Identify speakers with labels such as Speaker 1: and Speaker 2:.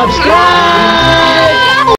Speaker 1: subscribe!